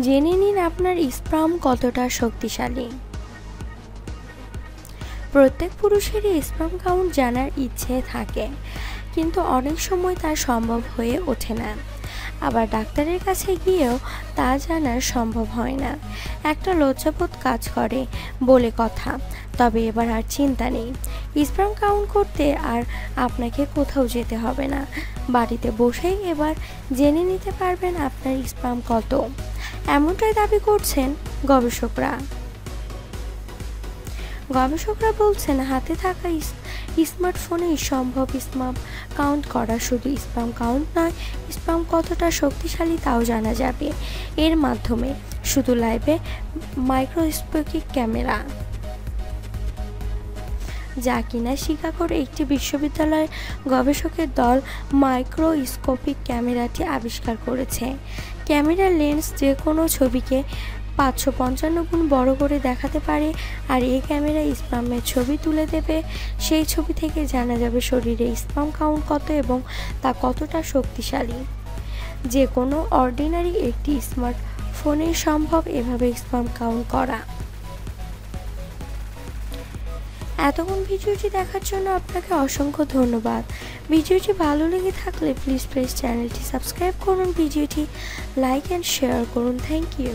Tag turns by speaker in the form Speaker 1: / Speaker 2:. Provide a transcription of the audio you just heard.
Speaker 1: জেনে নিন আপনার স্পাম কতটা শক্তিশালী। প্রত্যেক পুরুষেরই স্পাম কাউন্ট জানার ইচ্ছে থাকে, কিন্তু অনেক সময় তা সম্ভব হয়ে ওঠে না। আবার ডাক্তারের কাছে গিয়েও তা জানার সম্ভব হয় না। একটা লজ্জাবোধ কাজ করে বলে কথা, তবে এবার আর চিন্তা নেই। স্পাম কাউন্ট করতে আর আপনাকে কোথাও যেতে হবে না। বাড়িতে বসেই এবার জেনে নিতে পারবেন আপনার স্পাম কত। এমনটাই দাবি করছেন গবেষকরা। গবেষকরা বলছেন, হাতে থাকা স্মার্টফোনেই সম্ভব স্পাম কাউন্ট করা শুধু স্পাম কাউন্ট নয়, স্পাম কতটা শক্তিশালী তাও জানা যাবে। এর মাধ্যমে শুধু লাইভে মাইক্রোস্কোপিক ক্যামেরা। যা কিনা শিকাগোর একটি বিশ্ববিদ্যালয়ের গবেষকের দল মাইক্রোস্কোপিক ক্যামেরাটি আবিষ্কার করেছে। ক্যামেরার লেন্স যে কোনো ছবিকে পাঁচশো পঞ্চান্ন গুণ বড় করে দেখাতে পারে আর এই ক্যামেরা স্পামের ছবি তুলে দেবে। সেই ছবি থেকে জানা যাবে শরীরে স্পাম কাউন্ট কত এবং তা কতটা শক্তিশালী। যে কোনো অর্ডিনারি একটি স্মার্ট স্মার্টফোনে সম্ভব এভাবে স্পাম কাউন্ট করা। এতক্ষণ ভিডিওটি দেখার জন্য আপনাকে অসংখ্য ধন্যবাদ। ভিডিওটি ভালো লেগে থাকলে প্লিজ প্লিজ চ্যানেলটি সাবস্ক্রাইব করুন, ভিডিওটি লাইক অ্যান্ড শেয়ার করুন। Thank you